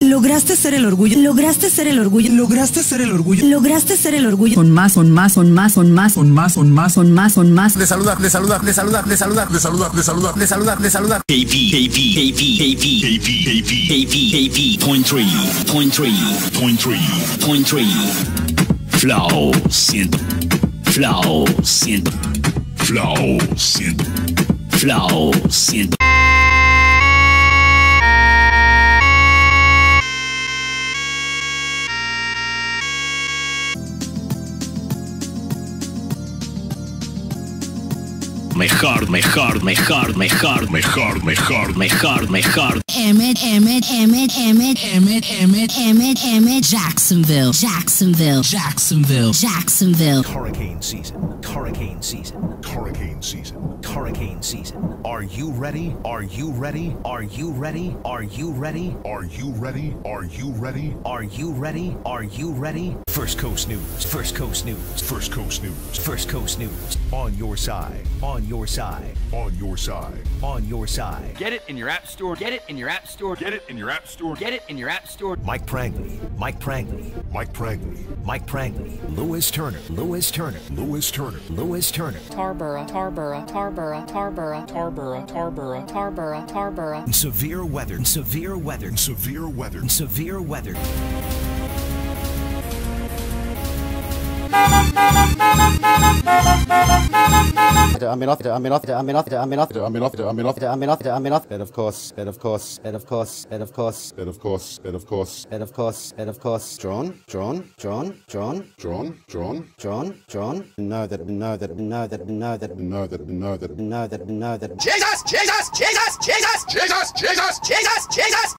Lograste ser el orgullo, lograste ser el orgullo, lograste ser el orgullo, lograste ser el orgullo. Con más, con más, con más, con más, con más, con más, con más, con más. De saludar, de saludar, de saludar, de saludar, de saludar, de saludar, de saludar, de saludar. AP, AP, AP, AP, AP, AP, AP, AP, point three, point three, point three, point three. Flow, siento, flow, siento, flow, siento, flow, siento. Mejor, mejor, mejor, mejor, mejor, mejor, mejor, mejor. Emmett, Emmett, Emmett, Emmett, Emmett, Emmett, Emmett, Emmett, Jacksonville, Jacksonville, Jacksonville, Jacksonville. Hurricane season. Hurricane season. Hurricane season. Hurricane season. Are you ready? Are you ready? Are you ready? Are you ready? Are you ready? Are you ready? Are you ready? Are you ready? First Coast News. First Coast News. First Coast News. First Coast News. On your side. On your side. On your side. On your side. Get it in your app store. Get it in your app store. Get it in your app store. Get it in your app store. Mike Prangley. Mike Prangley. Mike Prangley. Mike Prangley. Lewis Turner. Lewis Turner. Lewis Turner. Lewis Turner. Tarboro, Tarboro, Tarboro, Tarboro, Tarboro, Tarboro, Tarboro, Tarboro. Severe weather. Severe weather. Severe weather. Severe weather. I'm off, I'm off, I'm off, I'm off, I'm off, I'm off, I'm off, I'm off. But of course, but of course, but of course, but of course, but of course, but of course, but of course, but of course. Drawn, drawn, drawn, drawn, drawn, drawn, drawn, drawn. Know that, know that, know that, know that, know that, know that, know that, know that. Jesus, Jesus, Jesus, Jesus, Jesus, Jesus, Jesus, Jesus.